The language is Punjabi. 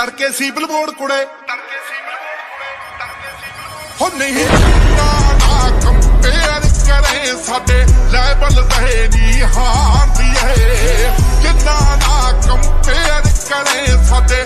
ਤੜਕੇ ਸੀ ਬੋਰਡ ਕੁੜੇ। ਤੜਕੇ ਸੀਵਲ ਬੋਰਡ ਕੁੜੇ ਤੜਕੇ ਸੀਵਲ ਹੋ ਨਹੀਂ ਨਾ ਕੰਪੇਅਰ ਕਰੇ ਸਾਡੇ ਲੈਵਲ ਰਹੇ ਨਹੀਂ ਹਾਰਦੀ ਏ ਕਿੰਨਾ ਨਾ ਕੰਪੇਅਰ ਕਰੇ ਸਾਡੇ